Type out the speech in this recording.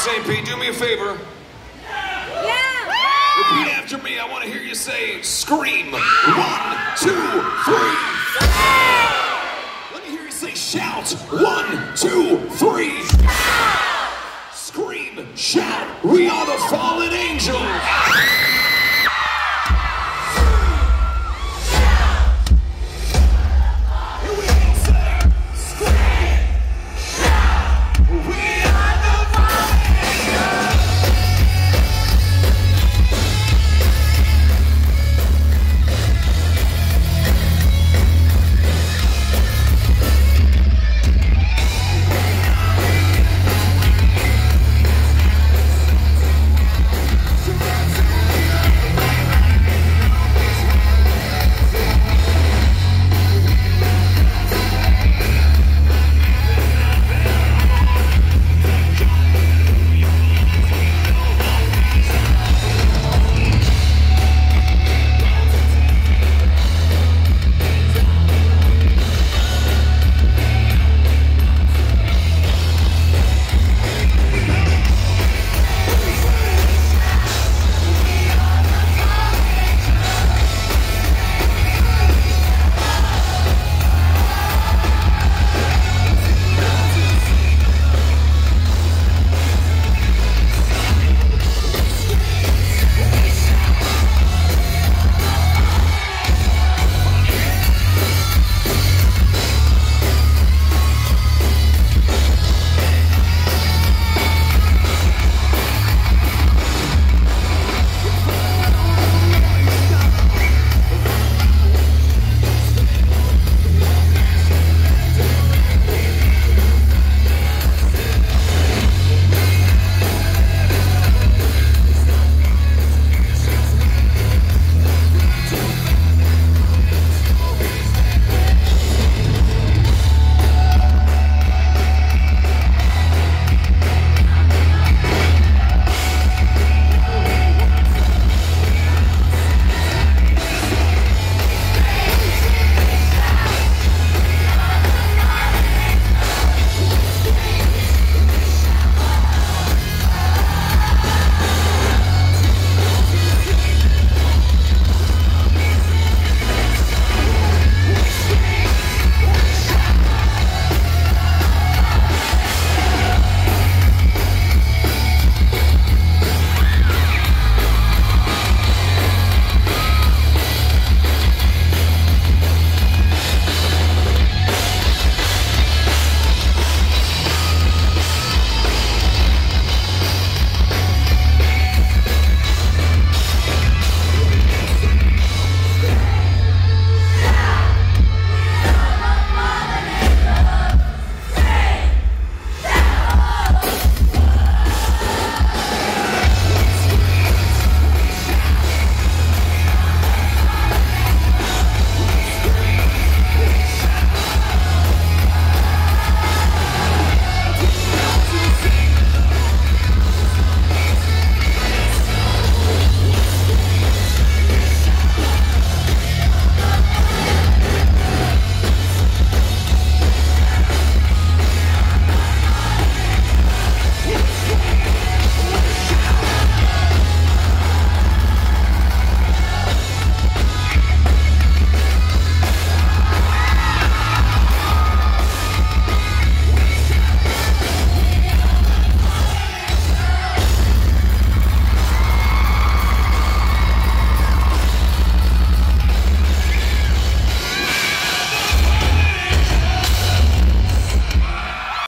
St. Pete, do me a favor. Yeah! Repeat after me. I want to hear you say scream. One, two, three. Let me hear you say shout. One, two, three. Scream, shout. We are the fallen angels.